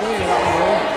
Cái gì?